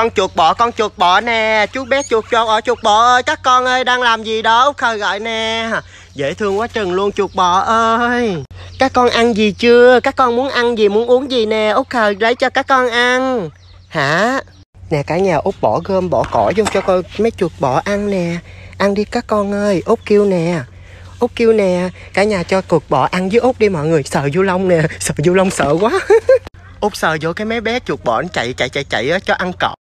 con chuột bọ, con chuột bọ nè. Chú bé chuột cho ở chuột bọ ơi, các con ơi, đang làm gì đó? Út khơi gọi nè. Dễ thương quá chừng luôn, chuột bọ ơi. Các con ăn gì chưa? Các con muốn ăn gì, muốn uống gì nè? Út khơi lấy cho các con ăn. Hả? Nè, cả nhà út bỏ gom, bỏ cỏ vô cho con mấy chuột bọ ăn nè. Ăn đi các con ơi, út kêu nè. Út kêu nè, cả nhà cho chuột bọ ăn với út đi mọi người. Sợ vô lông nè, sợ vô lông sợ quá. Út sờ vô cái mấy bé chuột bọ nó chạy chạy chạy chạy á, cho ăn cỏ.